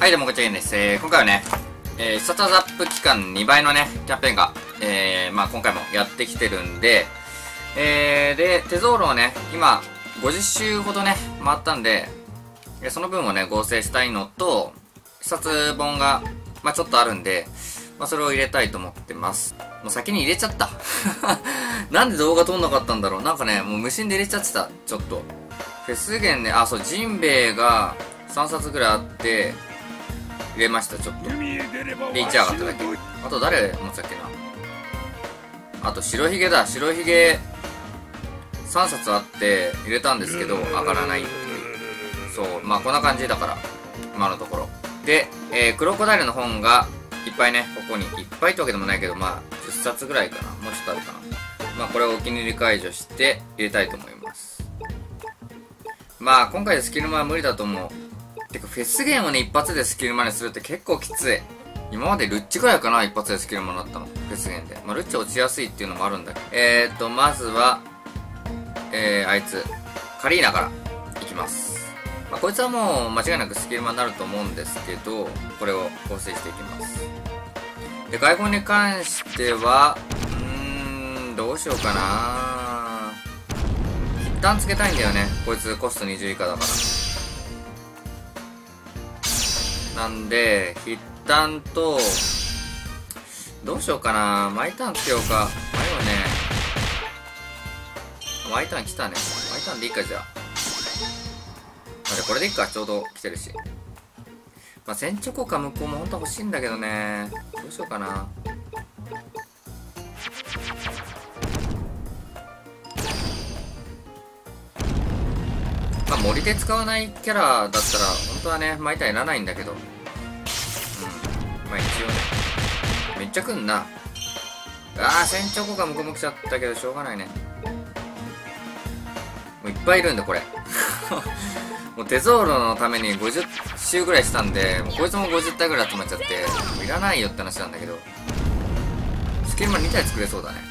はい、どうも、こちらです。えー、今回はね、えー、スタートアップ期間2倍のね、キャンペーンが、えー、まあ今回もやってきてるんで、えー、で、手造論をね、今、50周ほどね、回ったんで、その分をね、合成したいのと、視察本が、まあちょっとあるんで、まあそれを入れたいと思ってます。もう先に入れちゃった。なんで動画撮んなかったんだろう。なんかね、もう無心で入れちゃってた、ちょっと。フェス弦ね、あ、そう、ジンベエが3冊ぐらいあって、入れました、ちょっと。で、1上がっただけ。あと誰持ってたっけな。あと白ひげだ、白ひげ3冊あって入れたんですけど、上がらないっていう。そう、まあこんな感じだから、今のところ。で、えー、クロコダイルの本がいっぱいね、ここに、いっぱいってわけでもないけど、まあ10冊ぐらいかな。もうちょっとあるかな。まあこれをお気に入り解除して入れたいと思います。まあ今回でスキルマは無理だと思う。てかフェスゲームをね、一発でスキルマにするって結構きつい。今までルッチぐらいかな、一発でスキルマになったの。フェスゲームで。まあルッチ落ちやすいっていうのもあるんだけど。えーと、まずは、えー、あいつ、カリーナからいきます。まあこいつはもう間違いなくスキルマになると思うんですけど、これを構成していきます。で、外交に関しては、うーん、どうしようかな一旦つけたいんだよね。こいつコスト20以下だから。なんで、一旦と、どうしようかなマイターンつけようか。迷うね。マイターン来たね。マイターンでいいか、じゃあ。あ、れこれでいいか。ちょうど来てるし。まあ、先チョコか向こうも本当は欲しいんだけどね。どうしようかな。森で使わないキャラだったら、本当はね、巻いたらいらないんだけど。うん。まあ一応ね。めっちゃ来んな。ああ、先チョコが向こうも来ちゃったけど、しょうがないね。もういっぱいいるんだ、これ。もう手ゾーロのために50周ぐらいしたんで、もうこいつも50体ぐらい集まっちゃって、もういらないよって話なんだけど。スキルマ2体作れそうだね。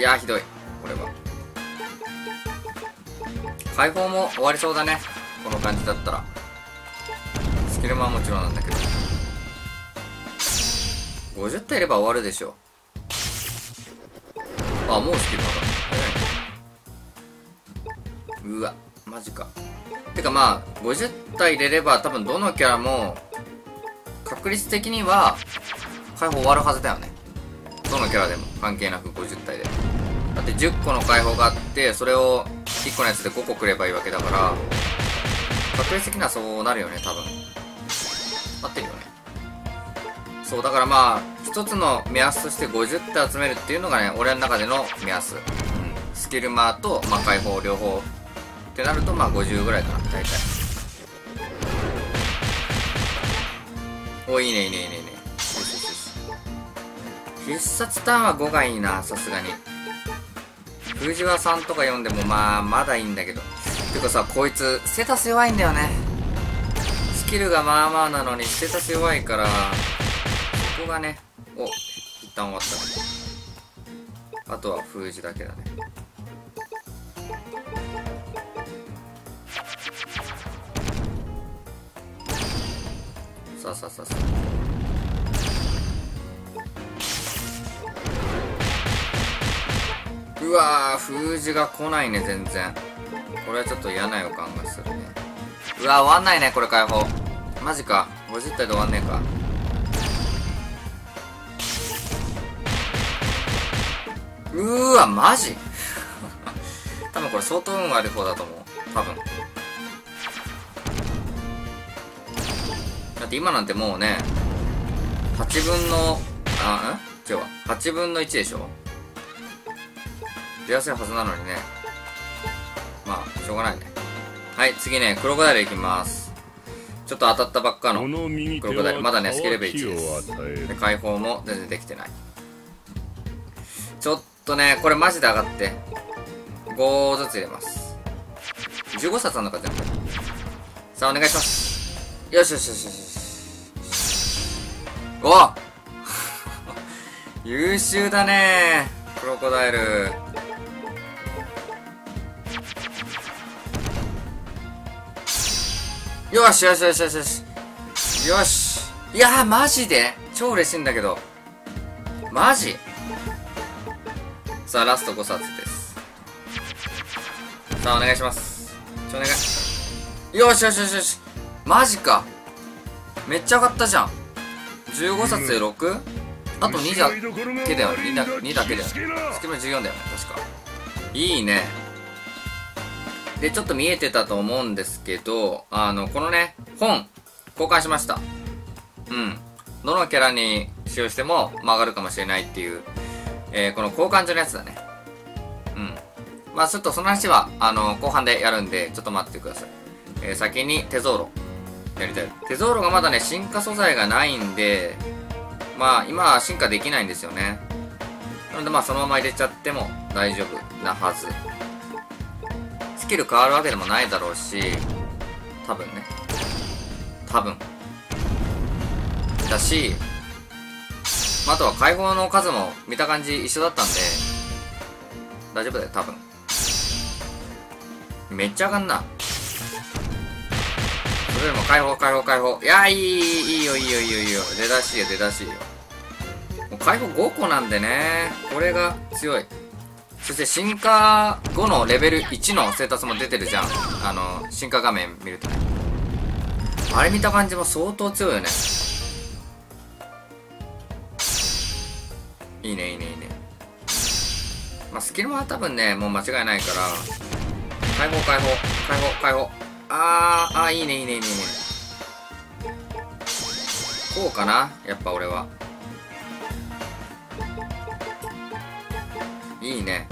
いやひどい。これは。解放も終わりそうだね。この感じだったら。スキルマはもちろんなんだけど。50体いれば終わるでしょあもうスキルマだ。うわマジか。てかまあ50体入れれば多分どのキャラも確率的には解放終わるはずだよね。どのキャラでも関係なく50体で。だって10個の解放があってそれを1個のやつで5個くればいいわけだから。確率的にはそうなるよね多分。合ってるよね。そうだからまあ一つの目安として50体集めるっていうのがね俺の中での目安、うん、スキルマーと、まあ、解放両方ってなるとまあ50ぐらいかな。大体。おいいねいいねいいねいいね。必殺ターンは5がいいなさすがに。藤原さんとか読んでもまあまだいいんだけど。てかさこいつステータス弱いんだよね。スキルがまあまあなのにステータス弱いからここがねお一旦終わった。あとは封じだけだね。さあさあさあさあ。うわー封じが来ないね全然。これはちょっと嫌な予感がするね。うわ終わんないねこれ解放。マジか。50体で終わんねえか。うーわマジ？多分これ相当運悪い方だと思う。多分。だって今なんてもうね8分のあん？違うわ8分の1でしょ？出やすいはずなのにね。まあしょうがないね。はい次ねクロコダイルいきます。ちょっと当たったばっかのクロコダイル。まだねスケレベ1です。で解放も全然できてない。ちょっとねこれマジで上がって。5ずつ入れます。15冊あんのか全部。さあお願いします。よしよしよしよしお 優秀だねクロコダイルよしよしよしよしよし。よし。いやーマジで？超嬉しいんだけど。マジ？さあラスト5冊です。さあお願いします。ちょお願い。よしよしよしよし。マジか。めっちゃ上がったじゃん。15冊で 6? あと2だけだよ。2だ ,2 だけだよ。スキル14だよ。ね確か。いいねでちょっと見えてたと思うんですけどあのこのね本交換しました。うん。どのキャラに使用しても曲がるかもしれないっていう、えー、この交換所のやつだね。うん。まあちょっとその話はあの後半でやるんでちょっと待ってください、えー、先にテゾーロやりたい。テゾーロがまだね進化素材がないんでまあ今は進化できないんですよね。なのでまあそのまま入れちゃっても大丈夫なはず。キル変わるわけでもないだろうし多分ね。多分。だし、まあ、とは解放の数も見た感じ一緒だったんで大丈夫だよ多分。めっちゃ上がんな。それよりも解放解放解放。いやいいいいよいいよいいよいいよ。出だしよ出だしよ。もう解放5個なんでねこれが強い。そして進化後のレベル1の生達も出てるじゃん。あの進化画面見ると。あれ見た感じも相当強いよね。いいねいいねいいね。まあスキルは多分ねもう間違いないから。解放解放解放解放。あーあーいいねいいねいいね。こうかなやっぱ俺は。いいね。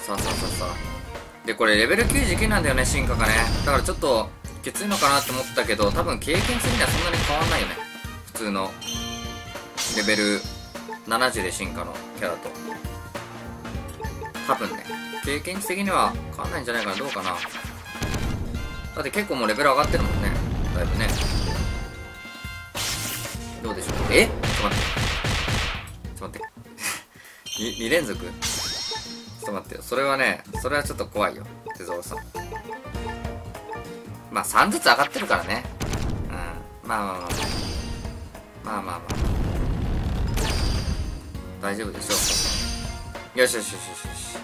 さあさあさあさあ。でこれレベル99なんだよね進化がね。だからちょっときついのかなって思ったけど多分経験的にはそんなに変わんないよね。普通の。レベル70で進化のキャラと。多分ね。経験値的には変わんないんじゃないかな。どうかな。だって結構もうレベル上がってるもんね。だいぶね。どうでしょう。え？ちょっと待って。ちょっと待って。2, 2連続？ちょっと待ってよ。それはねそれはちょっと怖いよ。手蔵さん。まあ3ずつ上がってるからね。うん。まあまあまあまあ。まあまあ大丈夫でしょう。よしよしよしよしち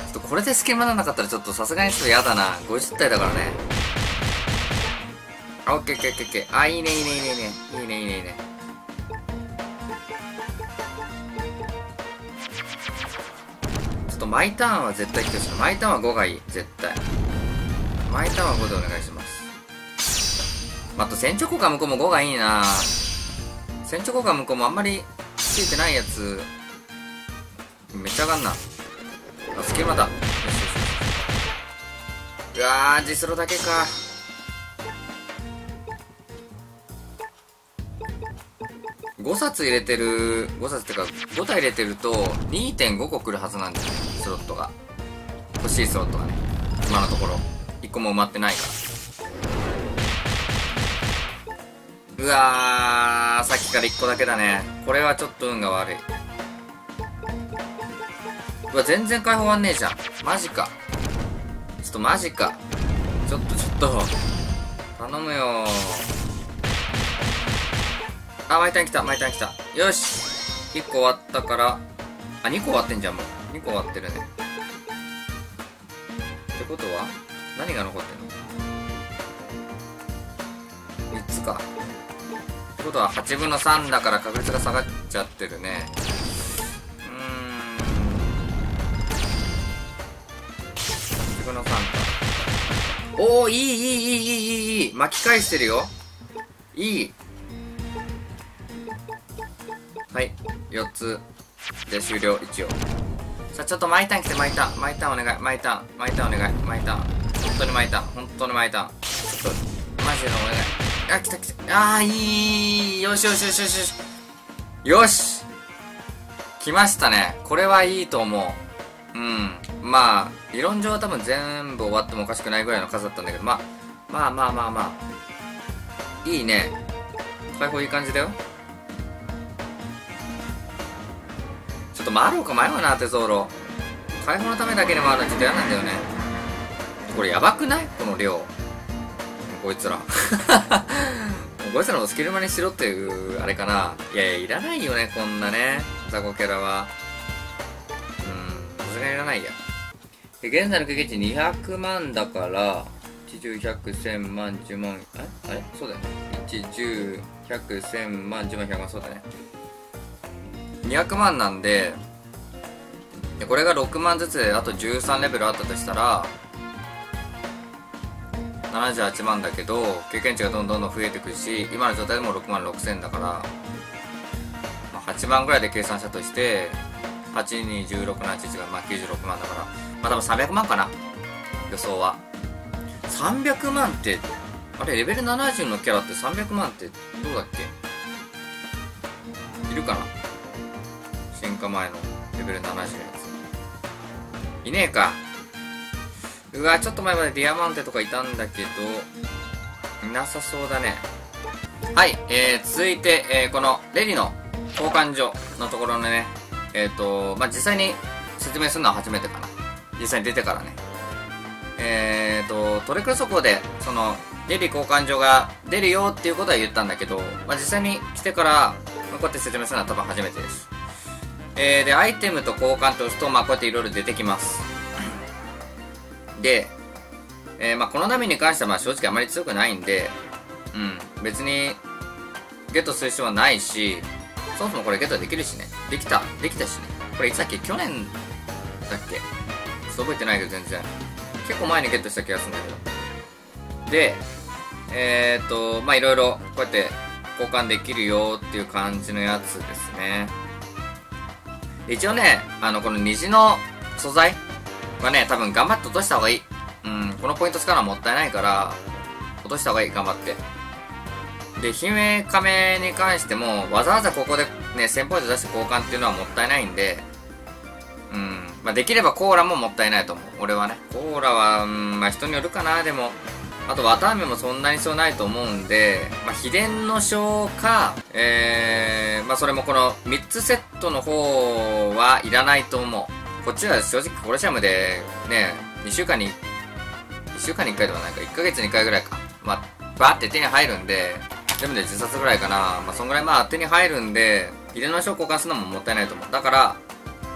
ょっとこれで隙間ななかったらちょっとさすがにちょっと嫌だな。50体だからね。あオッケーオッケーオッケー。あいいねいいねいいねいいね。いいねいいねいいね。ちょっとマイターンは絶対来てほしいマイターンは5がいい絶対。マイターンは5でお願いします。あと船長効果向こうも5がいいな。船長効果向こうもあんまりついてないやつ。めっちゃ上がんな。あスキルまだよしよしうわージスロだけか。5冊入れてる5冊ってか5体入れてると2.5個来るはずなんですよスロットが。欲しいスロットがね今のところ。1個も埋まってないから。うわさっきから1個だけだね。これはちょっと運が悪い。うわ全然解放終わんねえじゃん。マジか。ちょっとマジか。ちょっとちょっと。頼むよあ、マイタン来た、マイタン来た。よし !1 個終わったから、あ、2個終わってんじゃん、もう。2個終わってるね。ってことは何が残ってんの ?3 つか。ってことは8分の3だから確率が下がっちゃってるね。うん。8分の3か。おー、いい、いい、いい、いい、いい、いい。巻き返してるよ。いい。はい4つで終了一応さあちょっと巻いたん来て巻いた。巻いたんお願い。巻いた。ん巻いたんお願い。巻いた。ん本当に巻いた。ん本当に巻いた。んちょっとマジでお願い。あ来た来た。あーいい。よしよしよしよしよし。よし。来ましたね。これはいいと思う。うん。まあ理論上は多分全部終わってもおかしくないぐらいの数だったんだけどまあまあまあまあ。まあいいね。解放いい感じだよ。とマロか迷うな、テゾーロ。解放のためだけで回るのちょっと嫌なんだよね。これやばくない？この量。こいつら。こいつらもスキルマにしろっていうあれかな。いやいやいらないよねこんなね。雑魚キャラは。うんさすがにいらないやで現在の経験値200万だから1 0 1 0 0 1000万10万えあれ？そうだよね。1 1 0 1 0 0 1000万10万100万そうだね。200万なんででこれが6万ずつであと13レベルあったとしたら78万だけど経験値がどんどんどん増えていくし今の状態でも6万6000だから、まあ、8万ぐらいで計算したとして8に16の8がまあ96万だからまあ多分300万かな予想は。300万ってあれレベル70のキャラって300万ってどうだっけ？いるかな？前のレベル70のやついねえか。うわちょっと前までディアマンテとかいたんだけどいなさそうだね。はいえー、続いて、えー、このレディの交換所のところのねえっ、ー、とまあ実際に説明するのは初めてかな。実際に出てからね。えっ、ー、とトレクル速報でそのレディ交換所が出るよっていうことは言ったんだけど、まあ、実際に来てからこうやって説明するのは多分初めてです。えー、でアイテムと交換と押すとまあこうやっていろいろ出てきますで、えー、まあ、この波に関してはまあ正直あまり強くないんで、うん、別にゲットする必要はないし、そもそもこれゲットできるしね。できた、できたしね。これいつだっけ去年だっけ？ちょっと覚えてないけど全然。結構前にゲットした気がするんだけど。で、えー、っと、まあいろいろこうやって交換できるよっていう感じのやつですね。一応ね、あの、この虹の素材はね、多分頑張って落とした方がいい。うん、このポイント使うのはもったいないから、落とした方がいい、頑張って。で、姫亀に関しても、わざわざここでね、1000ポイント出して交換っていうのはもったいないんで、うん、まあ、できればコーラももったいないと思う。俺はね。コーラは、うん、まあ、人によるかな、でも。あと、綿あめもそんなに必要ないと思うんで、まあ、秘伝の章か、えー、まあ、それもこの3つセットの方はいらないと思う。こっちは正直コロシアムでね、2週間に、1週間に1回ではないか、1ヶ月に1回ぐらいか。まあ、バーって手に入るんで、全部で自殺ぐらいかな。まあ、そんぐらいまあ手に入るんで、入れの書交換するのももったいないと思う。だから、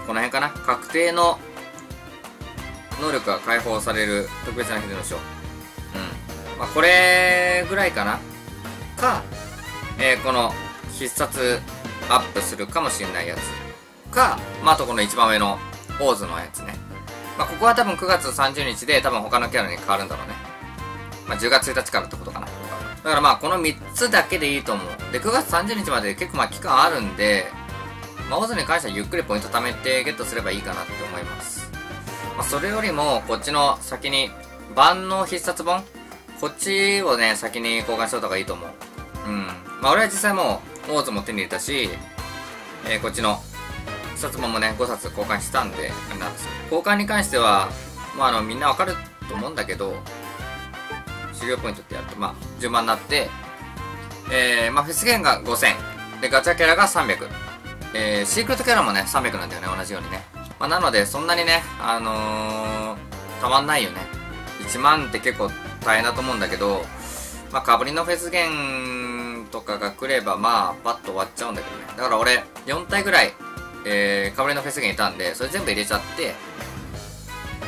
この辺かな。確定の能力が解放される特別な秀の書。まあ、これぐらいかな。か、えー、この必殺アップするかもしれないやつ。か、まあ、あとこの一番上のポーズのやつね。まあ、ここは多分9月30日で多分他のキャラに変わるんだろうね。まあ、10月1日からってことかな。だからまあ、この3つだけでいいと思う。で、9月30日まで結構まあ期間あるんで、まあ、オズに関してはゆっくりポイント貯めてゲットすればいいかなって思います。まあ、それよりも、こっちの先に、万能必殺本こっちをね、先に交換した方がいいと思う。うん。まあ、俺は実際もう、オーズも手に入れたし、えー、こっちの冊ももね、5冊交換したんで、なんです交換に関しては、まあ、あの、みんなわかると思うんだけど、修行ポイントってやると、まあ、順番になって、えー、まあ、フェスゲンが5000。で、ガチャキャラが300。えー、シークレットキャラもね、300なんだよね、同じようにね。まあ、なので、そんなにね、あのー、たまんないよね。1万って結構大変だと思うんだけど、まあ、かぶりのフェスゲンとかが来れば、まあ、パッと終わっちゃうんだけどね。だから俺、4体ぐらいえー、かぶりのフェスゲンいたんで、それ全部入れちゃって、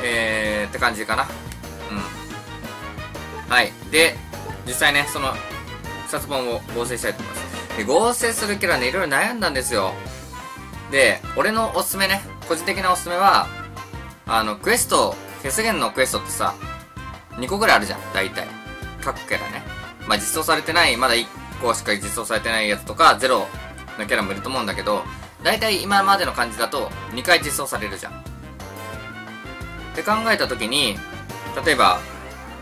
えー、って感じかな。うん。はい。で、実際ね、その、冊本を合成したいと思います。で、合成するキャラね、いろいろ悩んだんですよ。で、俺のおすすめね、個人的なおすすめは、あの、クエスト、フェスゲンのクエストってさ、2個ぐらいあるじゃん、大体。各キャラね。まあ、実装されてない、まだ1個しか実装されてないやつとか、0のキャラもいると思うんだけど、大体今までの感じだと2回実装されるじゃん。って考えた時に、例えば、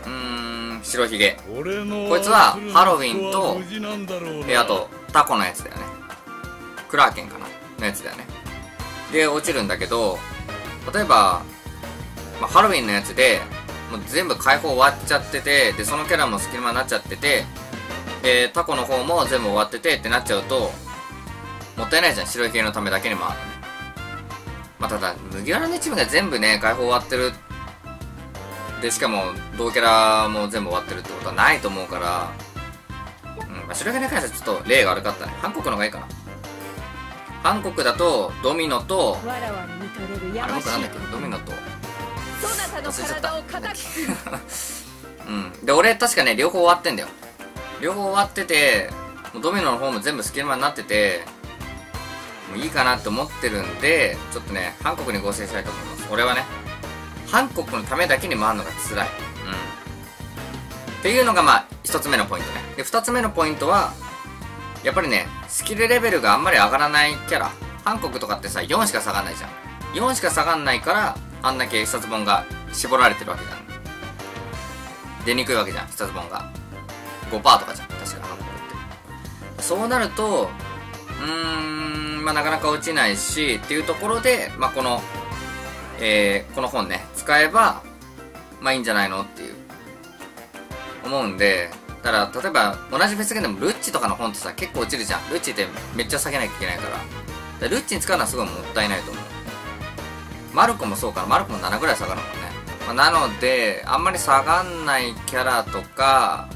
うーん、白ひげ。こいつはハロウィンと、え、あと、タコのやつだよね。クラーケンかな？のやつだよね。で、落ちるんだけど、例えば、まあ、ハロウィンのやつで、もう全部解放終わっちゃってて、で、そのキャラも隙間になっちゃってて、で、タコの方も全部終わっててってなっちゃうと、もったいないじゃん。白い系のためだけにもあるね。まあただ麦わらの一部が全部ね解放終わってる。でしかも同キャラも全部終わってるってことはないと思うから。うんまあ白毛に関してはちょっと例が悪かったね。韓国の方がいいかな。韓国だとドミノとあれ僕なんだっけ？ドミノとそなたの体を叩きうん。で俺確かね両方終わってんだよ。両方終わっててもうドミノの方も全部スキルマになっててもういいかなって思ってるんでちょっとね韓国に合成したいと思います。俺はね。韓国のためだけに回るのが辛い。うん。っていうのがまあ一つ目のポイントね。で二つ目のポイントはやっぱりねスキルレベルがあんまり上がらないキャラ。韓国とかってさ4しか下がんないじゃん。4しか下がんないからあんだけ必殺本が絞られてるわけじゃん。出にくいわけじゃん必殺本が。5%とかじゃん確か韓国ってそうなるとうーんまあなかなか落ちないしっていうところでまあこのえー、この本ね使えばまあいいんじゃないのっていう。思うんでだから例えば同じフェスでもルッチとかの本ってさ結構落ちるじゃん。ルッチってめっちゃ下げなきゃいけないから。からルッチに使うのはすごいもったいないと思う。マルコもそうかな。マルコも7ぐらい下がるもんね、まあ、なのであんまり下がんないキャラとか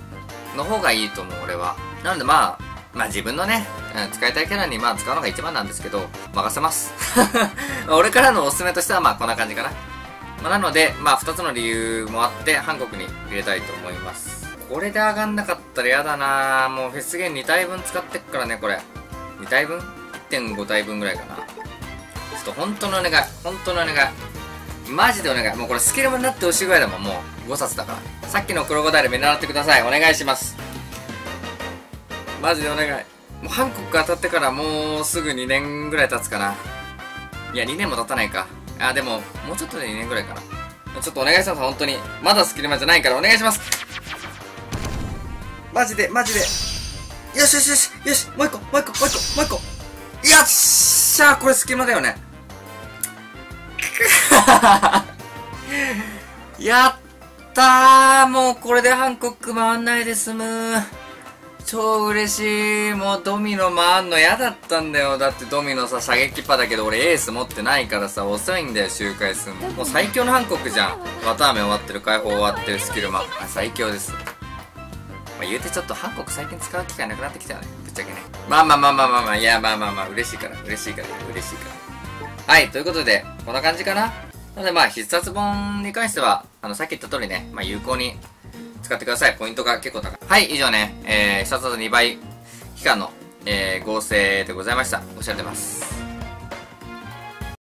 の方がいいと思う俺は。なのでまあまあ自分のね、使いたいキャラにまあ使うのが一番なんですけど任せます。俺からのおすすめとしてはまあこんな感じかな、まあ、なのでまあ2つの理由もあって韓国に入れたいと思います。これで上がんなかったら嫌だな。もうフェスゲー2体分使ってっからねこれ。2体分 ?1.5 体分ぐらいかな。ちょっと本当のお願い本当のお願い。マジでお願い。もうこれスキルマになってほしいぐらいだもんもう5冊だから。さっきの黒子ダイル見習ってください。お願いします。マジでお願い。もう韓国当たってからもうすぐ2年ぐらい経つかな。いや2年も経たないか。あでももうちょっとで2年ぐらいかな。ちょっとお願いします本当に。まだスキルマじゃないからお願いします。マジでマジで。よしよしよしよしもう一個もう一個もう一個もう一個。よっしゃーこれスキルマだよね。やったーもうこれで韓国回んないで済む。超嬉しい。もうドミノ回んの嫌だったんだよ。だってドミノさ射撃パだけど俺エース持ってないからさ遅いんだよ周回すんの。もう最強の韓国じゃん。綿飴終わってる解放終わってるスキルマンあ最強です。まあ、言うてちょっと韓国最近使う機会なくなってきたよね。ぶっちゃけね。まあまあまあまあまあまあいやまあまあまあ嬉しいから嬉しいから嬉しいからはいということでこんな感じかな。なのでまあ必殺本に関してはあのさっき言った通りね、まあ、有効に使ってください。ポイントが結構高い。はい以上ね、えー、必殺技2倍期間の、えー、合成でございました。おっしゃってます。